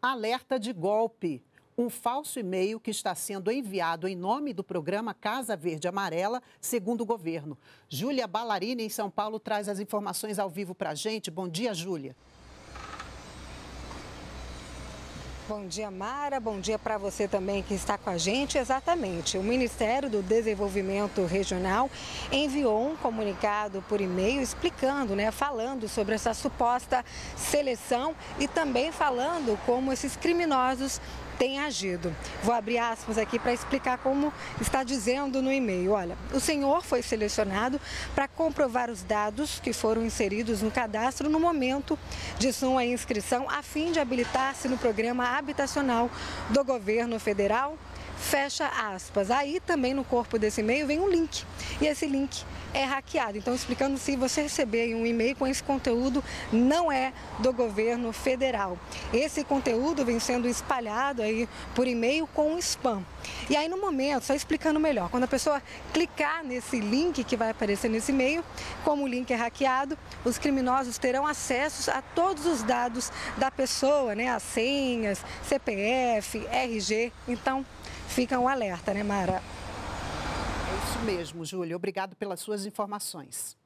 Alerta de golpe. Um falso e-mail que está sendo enviado em nome do programa Casa Verde Amarela, segundo o governo. Júlia Ballarini, em São Paulo, traz as informações ao vivo para a gente. Bom dia, Júlia. Bom dia, Mara. Bom dia para você também que está com a gente. Exatamente. O Ministério do Desenvolvimento Regional enviou um comunicado por e-mail explicando, né, falando sobre essa suposta seleção e também falando como esses criminosos tem agido. Vou abrir aspas aqui para explicar como está dizendo no e-mail. Olha, o senhor foi selecionado para comprovar os dados que foram inseridos no cadastro no momento de sua inscrição, a fim de habilitar-se no programa habitacional do governo federal fecha aspas. Aí também no corpo desse e-mail vem um link. E esse link é hackeado. Então, explicando se você receber um e-mail com esse conteúdo, não é do governo federal. Esse conteúdo vem sendo espalhado aí por e-mail com spam. E aí, no momento, só explicando melhor, quando a pessoa clicar nesse link que vai aparecer nesse e-mail, como o link é hackeado, os criminosos terão acesso a todos os dados da pessoa, né? As senhas, CPF, RG. Então, fica um alerta, né, Mara? É isso mesmo, Júlia. Obrigado pelas suas informações.